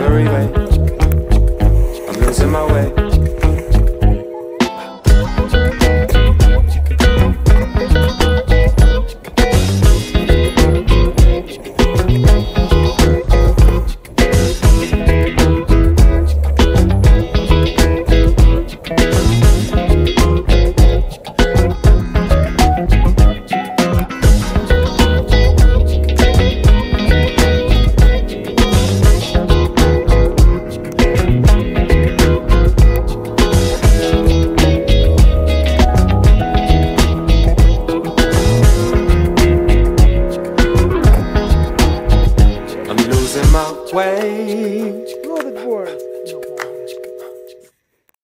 every way. my wait.